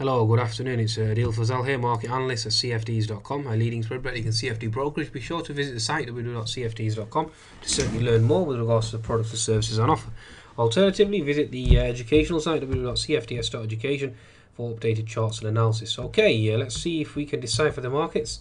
Hello, good afternoon. It's uh, Adil Fazal here, market analyst at CFDs.com, a leading spread betting and CFD brokerage. Be sure to visit the site www.cfds.com to certainly learn more with regards to the products and services on offer. Alternatively, visit the uh, educational site www.cfds.education for updated charts and analysis. Okay, uh, let's see if we can decipher the markets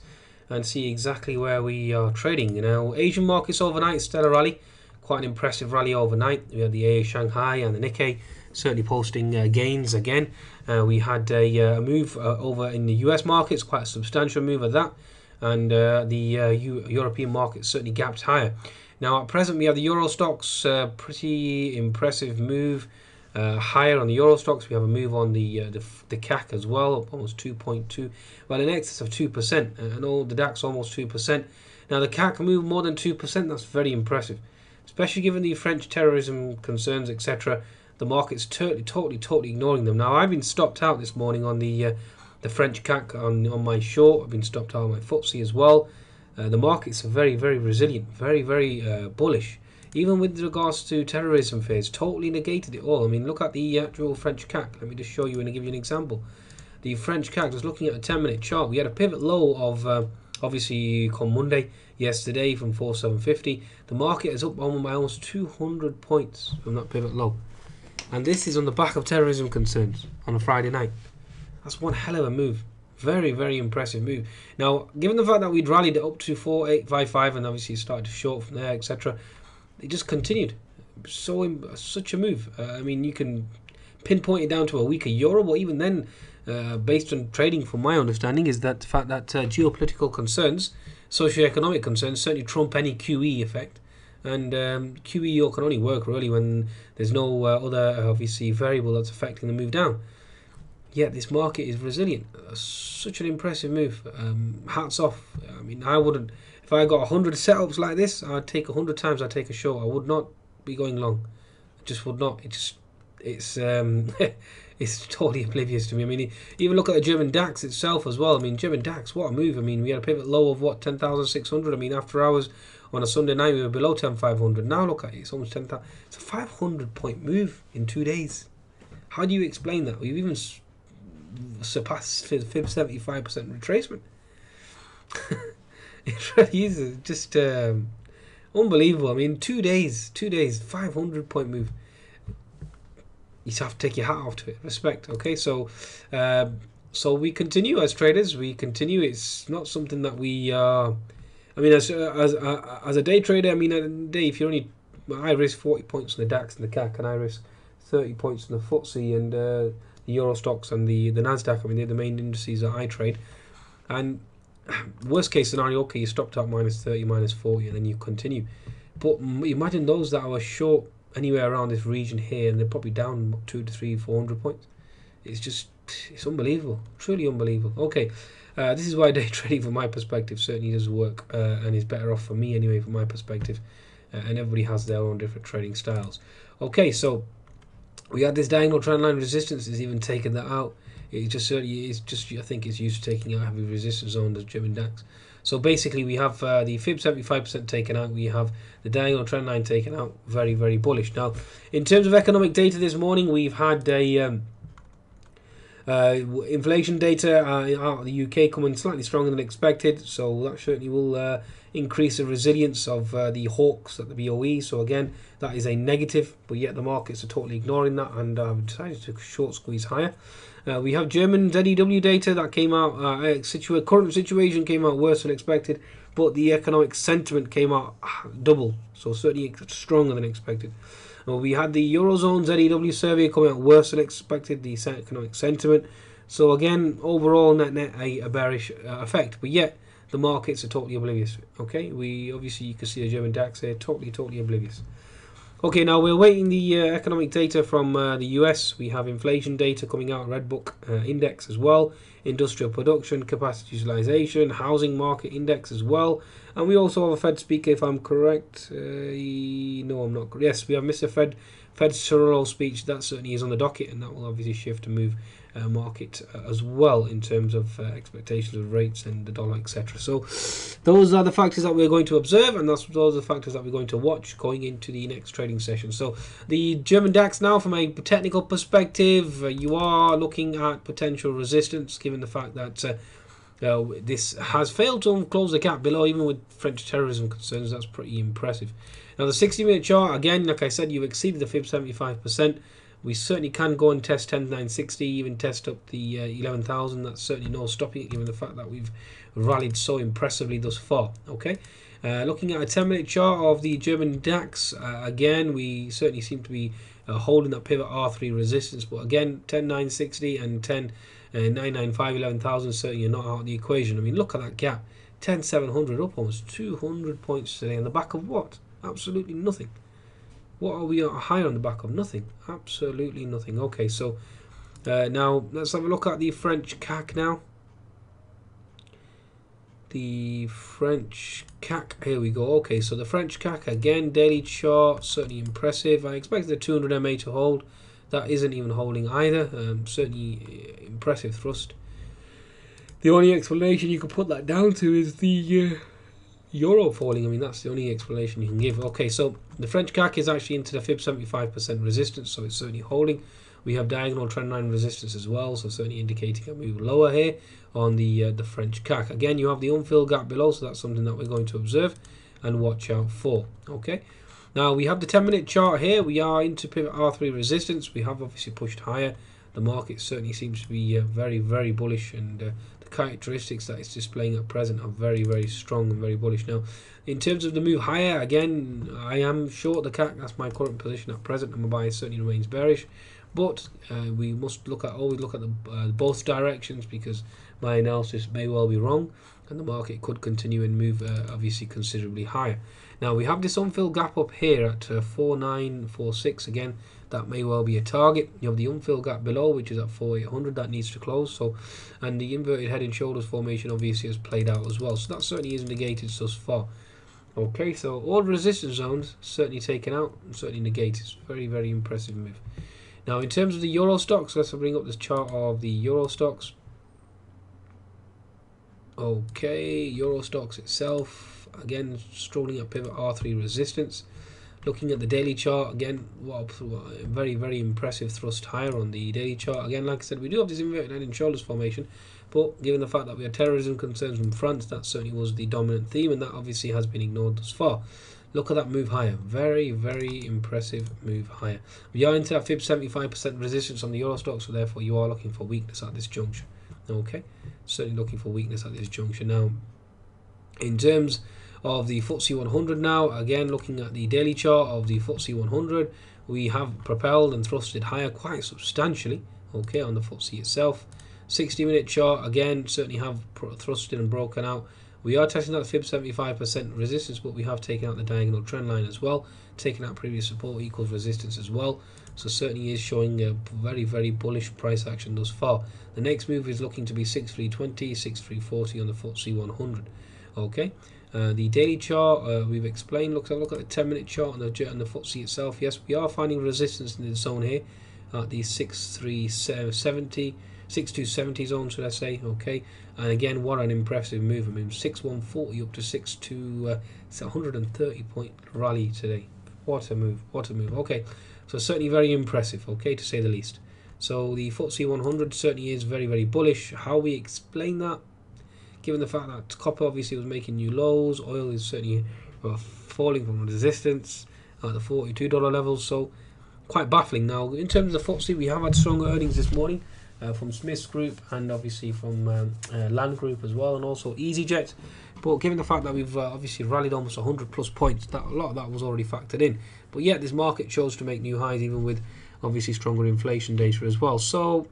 and see exactly where we are trading. Now, Asian markets overnight, stellar rally, quite an impressive rally overnight. We had the AA Shanghai and the Nikkei certainly posting uh, gains again. Uh, we had a, uh, move uh, over in the US markets, quite a substantial move at that, and uh, the U- European markets certainly gapped higher. Now, at present, we have the Euro Stoxx, pretty impressive move. higher on the Euro Stoxx, we have a move on the the, the CAC as well, almost 2.2, well, in excess of 2%, and all the DAX almost 2%. Now, the CAC moved more than 2%, that's very impressive, especially given the French terrorism concerns, etc the market's totally, totally, totally ignoring them. Now, I've been stopped out this morning on the uh, the French CAC on, on my short. I've been stopped out on my FTSE as well. Uh, the markets are very, very resilient, very, very uh, bullish. Even with regards to terrorism fears, totally negated it all. I mean, look at the actual French CAC. Let me just show you and give you an example. The French CAC, just looking at a 10 minute chart, we had a pivot low of uh, obviously on Monday, yesterday from 4750. The market is up almost 200 points from that pivot low. And this is on the back of terrorism concerns on a Friday night. That's one hell of a move. Very, very impressive move. Now, given the fact that we'd rallied it up to 4855 and obviously started to short from there, etc., it just continued. So, such a move. Uh, I mean, you can pinpoint it down to a weaker euro, but even then, uh, based on trading, from my understanding, is that the fact that uh, geopolitical concerns, socio-economic concerns, certainly trump any QE effect. And um, QE can only work really when there's no uh, other uh, obviously variable that's affecting the move down. Yet this market is resilient. Uh, such an impressive move. Um, hats off. I mean, I wouldn't. If I got hundred setups like this, I'd take hundred times. I'd take a short. I would not be going long. I just would not. It just it's um, it's totally oblivious to me. I mean, even look at the German DAX itself as well. I mean, German DAX, what a move! I mean, we had a pivot low of what ten thousand six hundred. I mean, after hours on a Sunday night, we were below 10,500. Now look at it, it's almost 10,000. It's a 500 point move in two days. How do you explain that? We've even surpassed FIB 75% retracement. it really is just um, unbelievable. I mean, two days, two days, 500 point move. You have to take your hat off to it. Respect. Okay, so um, so we continue as traders. We continue. It's not something that we. Uh, I mean, as as as a day trader, I mean, a day if you only, I risk forty points in the DAX and the CAC, and I risk thirty points in the FTSE and uh, the Euro Stoxx and the the Nasdaq. I mean, they're the main indices that I trade. And worst case scenario, okay, you stopped at minus thirty, minus forty, and then you continue. But imagine those that are short anywhere around this region here, and they're probably down two to three, four hundred points. It's just it's unbelievable, truly unbelievable. Okay, uh, this is why day trading, from my perspective, certainly does work uh, and is better off for me anyway, from my perspective. Uh, and everybody has their own different trading styles. Okay, so we had this diagonal trend line resistance. Has even taken that out. It just certainly is just I think it's used to taking out heavy resistance on the German DAX. So basically, we have uh, the FIB 75% taken out. We have the diagonal trend line taken out. Very very bullish. Now, in terms of economic data this morning, we've had a um, uh, inflation data uh, out of the UK coming slightly stronger than expected, so that certainly will uh, increase the resilience of uh, the hawks at the BOE. So again, that is a negative, but yet the markets are totally ignoring that and have decided to short squeeze higher. Uh, we have German ZEW data that came out. Uh, situa- current situation came out worse than expected, but the economic sentiment came out double, so certainly stronger than expected. We had the Eurozone ZEW survey coming out worse than expected, the economic sentiment. So again, overall net net a, a bearish uh, effect, but yet the markets are totally oblivious. Okay, we obviously you can see the German DAX here, totally, totally oblivious. Okay, now we're waiting the uh, economic data from uh, the US. We have inflation data coming out, Redbook uh, index as well, industrial production, capacity utilization, housing market index as well. And we also have a Fed speaker, if I'm correct. Uh, no, I'm not. Correct. Yes, we have Mr. Fed Fed's Cirillo speech. That certainly is on the docket, and that will obviously shift and move market uh, as well in terms of uh, expectations of rates and the dollar, etc. So those are the factors that we're going to observe, and that's those are the factors that we're going to watch going into the next trading session. So the German DAX now, from a technical perspective, uh, you are looking at potential resistance, given the fact that. Uh, uh, this has failed to close the gap below, even with French terrorism concerns. That's pretty impressive. Now, the 60 minute chart, again, like I said, you've exceeded the fib 75% we certainly can go and test 10960 even test up the uh, 11000 that's certainly no stopping it given the fact that we've rallied so impressively thus far okay? Uh, looking at a 10 minute chart of the German DAX uh, again we certainly seem to be uh, holding that pivot R3 resistance. But again 10960 and 10 uh, 995 11000 certainly are not out of the equation. I mean look at that gap. 10700 up almost 200 points today on the back of what? Absolutely nothing what are we high on the back of? Nothing. Absolutely nothing. Okay, so uh, now let's have a look at the French CAC now. The French CAC, here we go. Okay, so the French CAC again, daily chart, certainly impressive. I expect the 200 MA to hold. That isn't even holding either. Um, certainly uh, impressive thrust. The only explanation you could put that down to is the uh, euro falling. I mean, that's the only explanation you can give. Okay, so the French CAC is actually into the fib 75% resistance, so it's certainly holding. We have diagonal trend line resistance as well, so certainly indicating a move lower here on the uh, the French CAC. Again, you have the unfilled gap below, so that's something that we're going to observe and watch out for. Okay. Now we have the 10 minute chart here. We are into pivot R3 resistance. We have obviously pushed higher. The market certainly seems to be uh, very, very bullish and uh, characteristics that it's displaying at present are very, very strong and very bullish. Now, in terms of the move higher, again, I am short the CAC. That's my current position at present, and my buy certainly remains bearish. But uh, we must look at always look at the uh, both directions because my analysis may well be wrong, and the market could continue and move uh, obviously considerably higher. Now we have this unfilled gap up here at uh, 4946 again that may well be a target. You have the unfilled gap below, which is at 4800, that needs to close. So, and the inverted head and shoulders formation obviously has played out as well. So that certainly is negated thus far. Okay, so all resistance zones certainly taken out, certainly negated. Very, very impressive move. Now, in terms of the Euro Stoxx, let's bring up this chart of the Euro Stoxx. Okay, Euro Stoxx itself, again, strolling at pivot R3 resistance. Looking at the daily chart again, what very very impressive thrust higher on the daily chart. Again, like I said, we do have this inverted head and shoulders formation, but given the fact that we have terrorism concerns from France, that certainly was the dominant theme, and that obviously has been ignored thus far. Look at that move higher. Very, very impressive move higher. We are into that fib 75% resistance on the Euro Stoxx, so therefore you are looking for weakness at this juncture. Okay, certainly looking for weakness at this juncture. Now, in terms of the FTSE 100 now. Again, looking at the daily chart of the FTSE 100, we have propelled and thrusted higher quite substantially, okay, on the FTSE itself. 60 minute chart, again, certainly have thrusted and broken out. We are testing that fib 75% resistance, but we have taken out the diagonal trend line as well, taking out previous support equals resistance as well. So certainly is showing a very, very bullish price action thus far. The next move is looking to be 6320, 6340 on the FTSE 100. Okay, uh, the daily chart uh, we've explained. Look, look at the 10 minute chart and the, and the FTSE itself. Yes, we are finding resistance in the zone here at the 6370, 6270 zone, should I say? Okay, and again, what an impressive move. I mean, 6140 up to 62, uh, it's a 130 point rally today. What a move! What a move! Okay, so certainly very impressive. Okay, to say the least. So the FTSE 100 certainly is very, very bullish. How we explain that? Given the fact that copper obviously was making new lows, oil is certainly falling from resistance at the $42 level. so quite baffling. Now, in terms of the FTSE, we have had stronger earnings this morning uh, from Smiths Group and obviously from um, uh, Land Group as well, and also EasyJet. But given the fact that we've uh, obviously rallied almost 100 plus points, that a lot of that was already factored in. But yet, this market chose to make new highs, even with obviously stronger inflation data as well. So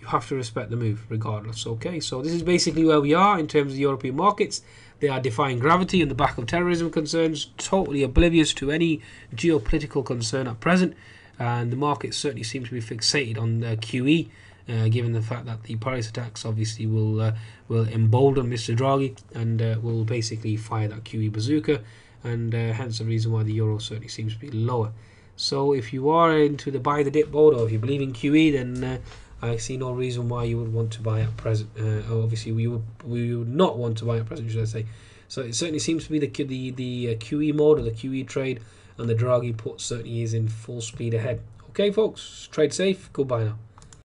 you have to respect the move regardless. Okay, so this is basically where we are in terms of the European markets. They are defying gravity in the back of terrorism concerns, totally oblivious to any geopolitical concern at present. And the markets certainly seem to be fixated on uh, QE, uh, given the fact that the Paris attacks obviously will uh, will embolden Mr. Draghi and uh, will basically fire that QE bazooka, and uh, hence the reason why the euro certainly seems to be lower. So if you are into the buy the dip board or if you believe in QE, then uh, I see no reason why you would want to buy at present. Uh, obviously, we would we would not want to buy at present, should I say? So it certainly seems to be the the the uh, QE mode or the QE trade, and the Draghi put certainly is in full speed ahead. Okay, folks, trade safe. Goodbye now.